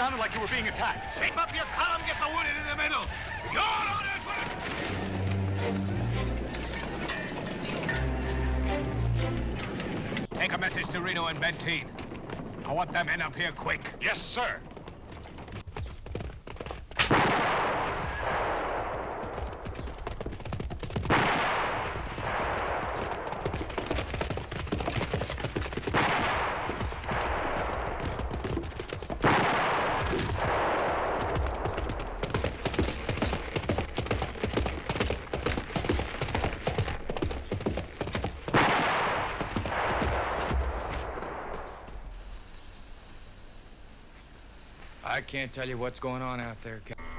sounded like you were being attacked. Shape up your column, get the wounded in the middle. Your orders Take a message to Reno and Benteen. I want them in up here quick. Yes, sir. I can't tell you what's going on out there, Captain.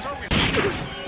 so